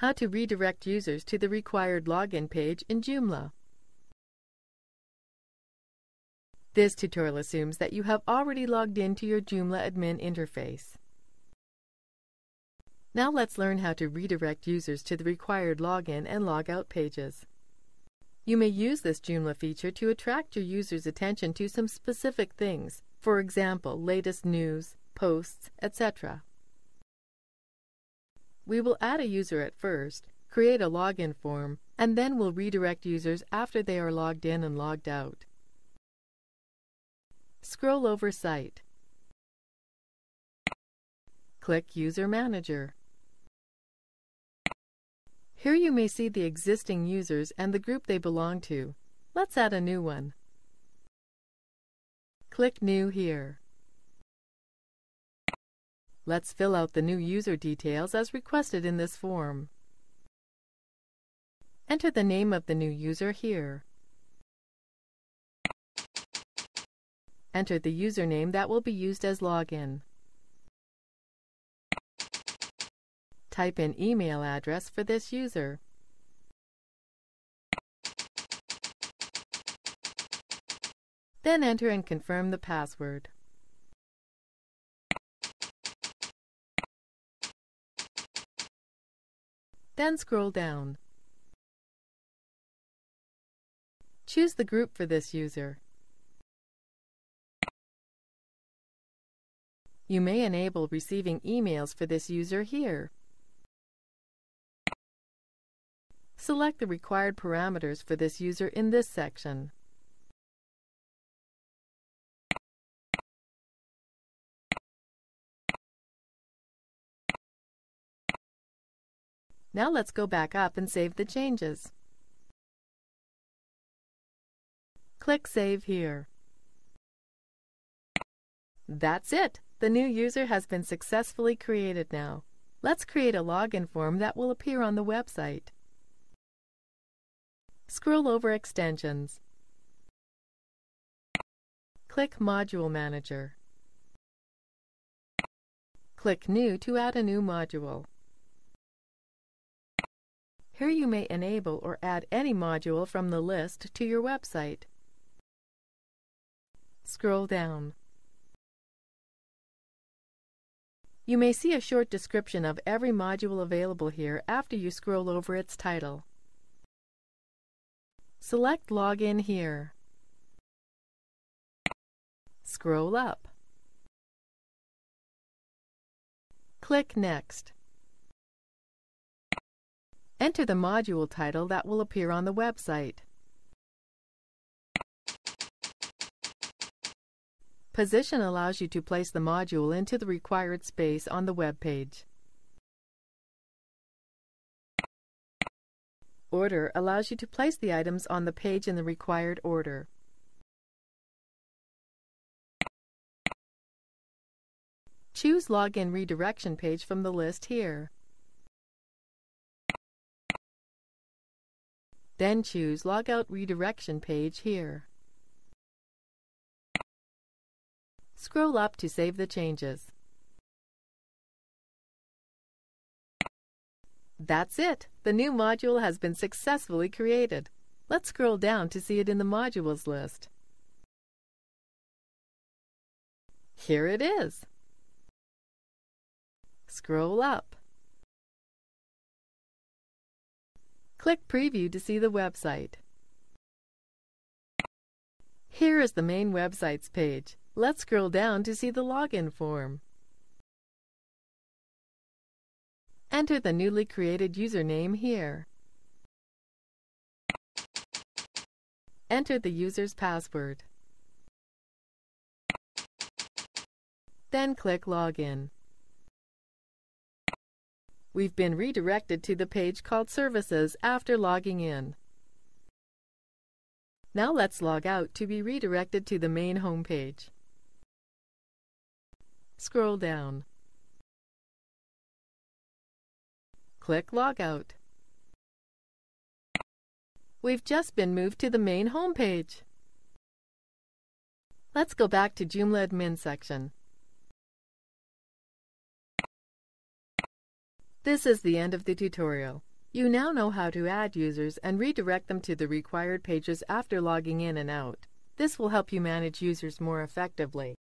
How to redirect users to the required login page in Joomla. This tutorial assumes that you have already logged into your Joomla admin interface. Now let's learn how to redirect users to the required login and logout pages. You may use this Joomla feature to attract your users' attention to some specific things, for example, latest news, posts, etc. We will add a user at first, create a login form, and then we'll redirect users after they are logged in and logged out. Scroll over Site. Click User Manager. Here you may see the existing users and the group they belong to. Let's add a new one. Click New here. Let's fill out the new user details as requested in this form. Enter the name of the new user here. Enter the username that will be used as login. Type in email address for this user. Then enter and confirm the password. Then scroll down. Choose the group for this user. You may enable receiving emails for this user here. Select the required parameters for this user in this section. Now let's go back up and save the changes. Click Save here. That's it! The new user has been successfully created now. Let's create a login form that will appear on the website. Scroll over Extensions. Click Module Manager. Click New to add a new module. Here you may enable or add any module from the list to your website. Scroll down. You may see a short description of every module available here after you scroll over its title. Select Login here. Scroll up. Click Next. Enter the module title that will appear on the website. Position allows you to place the module into the required space on the web page. Order allows you to place the items on the page in the required order. Choose Login Redirection page from the list here. Then choose Logout Redirection page here. Scroll up to save the changes. That's it! The new module has been successfully created. Let's scroll down to see it in the modules list. Here it is. Scroll up. Click Preview to see the website. Here is the main website's page. Let's scroll down to see the login form. Enter the newly created username here. Enter the user's password. Then click Login. We've been redirected to the page called Services after logging in. Now let's log out to be redirected to the main home page. Scroll down. Click Logout. We've just been moved to the main home page. Let's go back to Joomla Admin section. This is the end of the tutorial. You now know how to add users and redirect them to the required pages after logging in and out. This will help you manage users more effectively.